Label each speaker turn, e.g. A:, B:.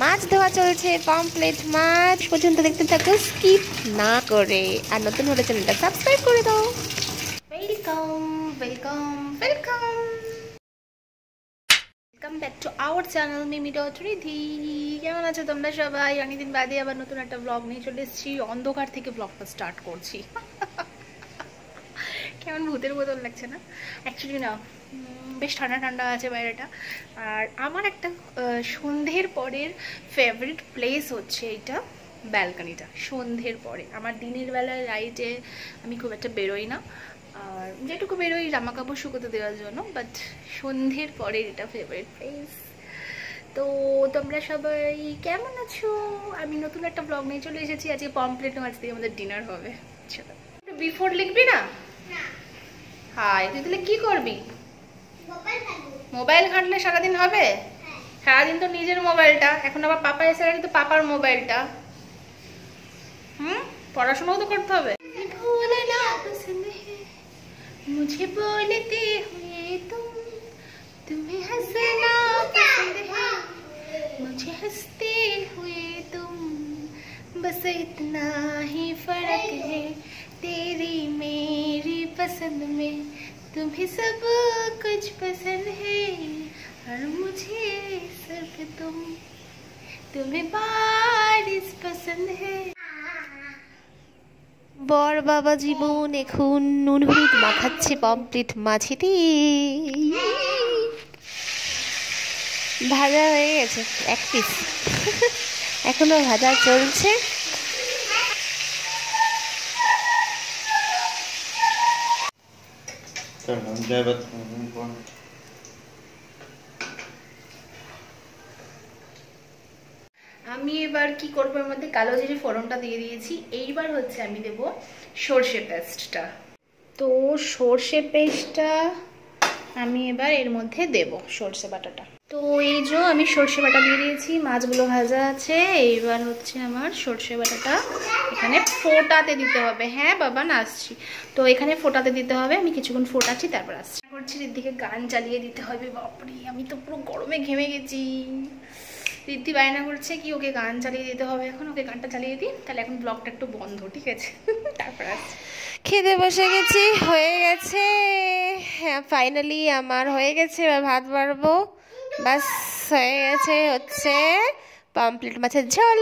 A: মাছ ধোয়া চলছে পমপ্লেট মাছ পর্যন্ত দেখতে থাকো স্কিপ না করে। আর নতুন হলে চ্যানেলটা সাবস্ক্রাইব করে দাও। Welcome welcome welcome welcome back to our channel Mimi dot কেমন আছো তোমরা সবাই? অনেকদিন বাদে আবার নতুন একটা ব্লগ নিয়ে চলে এসেছি। অন্ধকার থেকে ব্লগটা স্টার্ট করছি। কেমন ভূতের বোতল লাগছে না? অ্যাকচুয়ালি না। বেশ ঠান্ডা ঠান্ডা আছে বাইরেটা। আর আমার একটা সন্ধ্যের পরের ফেভারিট প্লেস হচ্ছে এটা ব্যালকানিটা সন্ধ্যের পরে। আমার দিনের বেলায় লাইটে আমি খুব একটা বেরোই না। আর যেটুকু বেরোই জামা কাপড় শুকোতে দেওয়ার জন্য বাট সন্ধ্যের পরের এটা ফেভারিট প্লেস তো তোমরা সবাই কেমন আছো? আমি নতুন একটা ব্লগ নিয়ে চলে এসেছি। আজকে পমপ্লেট দিয়ে আমাদের ডিনার হবে। বিফোর লিখবি না? হাই তুই তাহলে কি করবি মোবাইল ঘাঁটলে সারাদিন হবে সারাদিন তো নিজের মোবাইলটা এখন আবার পাপা এসে গেলে তো পাপার মোবাইলটা হুম পড়াশোনাও তো করতে হবে मुझे बोलते हुए तुम तुम्हें हंसना पसंद है मुझे हंसते हुए तुम बस इतना ही फर्क है तेरी मेरी पसंद में तुम्हें सब कुछ पसंद है और मुझे सिर्फ तुम तुम्हें बारिश पसंद है বর বাবা জীবন এখন নুন হলুদ মাখাচ্ছে পমপ্লেট মাছেতে ভাজা হয়ে গেছে এক পিস এখনো ভাজা চলছে আমি এবার কি করব? এর মধ্যে কালো জিরে ফোড়নটা দিয়ে দিয়েছি। এইবার হচ্ছে আমি দেব সর্ষে পেস্টটা। তো সর্ষে পেস্টটা আমি এবার এর মধ্যে দেব সর্ষে বাটাটা। তো এই যে আমি সর্ষে বাটা দিয়ে দিয়েছি, মাছগুলো ভাজা আছে। এইবার হচ্ছে আমার সর্ষে বাটাটা এখানে ফোটাতে দিতে হবে। হ্যাঁ বাবা, না আসছি। তো এখানে ফোটাতে দিতে হবে, আমি কিছুক্ষণ ফোটাচ্ছি, তারপর আসছি। করছি দিকে গান চালিয়ে দিতে হবে। বাপরে, আমি তো পুরো গরমে ঘেমে গেছি। রিদ্ধি বায়না করছে কি ওকে গান চালিয়ে দিতে হবে। এখন ওকে গানটা চালিয়ে দিই, তাহলে এখন ব্লগটা একটু বন্ধ, ঠিক আছে? তারপর আসছি। খেতে বসে গেছি, হয়ে গেছে। হ্যাঁ ফাইনালি আমার হয়ে গেছে, এবার ভাত বাড়বো। বাস হয়ে গেছে হচ্ছে পামপ্লেট মাছের ঝোল